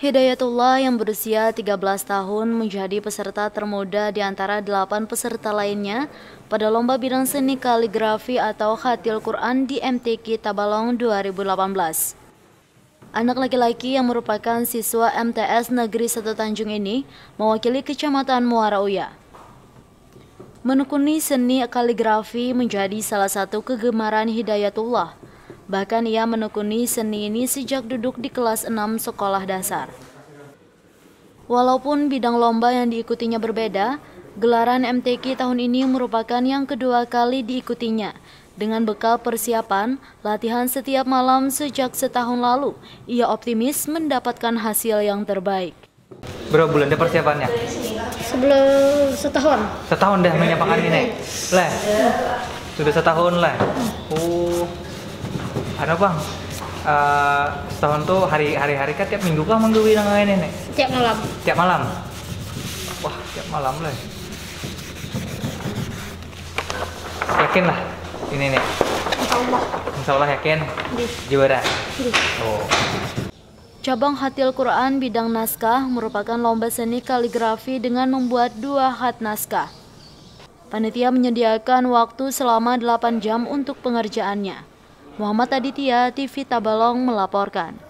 Hidayatullah yang berusia 13 tahun menjadi peserta termuda di antara 8 peserta lainnya pada lomba bidang seni kaligrafi atau khatil Quran di MTQ Tabalong 2018. Anak laki-laki yang merupakan siswa MTS Negeri Satu Tanjung ini mewakili Kecamatan Muara Uya. Menekuni seni kaligrafi menjadi salah satu kegemaran Hidayatullah – Bahkan ia menekuni seni ini sejak duduk di kelas 6 sekolah dasar. Walaupun bidang lomba yang diikutinya berbeda, gelaran MTQ tahun ini merupakan yang kedua kali diikutinya. Dengan bekal persiapan, latihan setiap malam sejak setahun lalu, ia optimis mendapatkan hasil yang terbaik. Berapa bulan deh persiapannya? Sebelum setahun. Setahun dah menyiapkan ini? Lah, sudah setahun lah. Oh, ada bang uh, setahun tuh hari hari hari kan tiap minggu kah minggu bilang ini? Nih tiap malam. Tiap malam? Wah tiap malam lah. Yakin lah ini nih. Insya Allah Insya Allah yakin juara oh. Cabang Hatil Quran bidang naskah merupakan lomba seni kaligrafi dengan membuat dua hat naskah. Panitia menyediakan waktu selama 8 jam untuk pengerjaannya. Muhammad Aditya, TV Tabalong melaporkan.